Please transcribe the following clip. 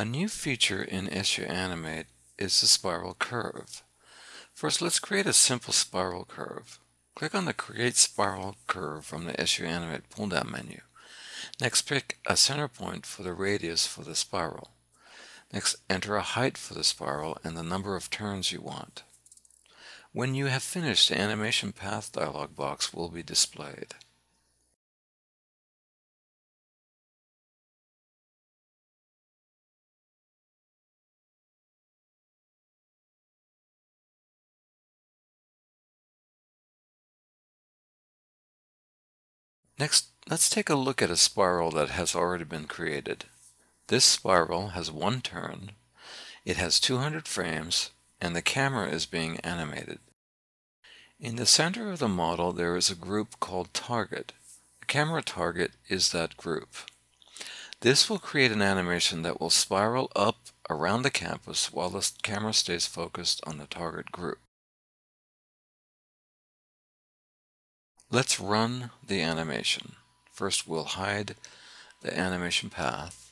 A new feature in SU Animate is the spiral curve. First, let's create a simple spiral curve. Click on the Create Spiral Curve from the SU Animate pull-down menu. Next, pick a center point for the radius for the spiral. Next, enter a height for the spiral and the number of turns you want. When you have finished, the Animation Path dialog box will be displayed. Next, let's take a look at a spiral that has already been created. This spiral has one turn, it has 200 frames, and the camera is being animated. In the center of the model there is a group called Target. The camera target is that group. This will create an animation that will spiral up around the campus while the camera stays focused on the target group. Let's run the animation. First we'll hide the animation path.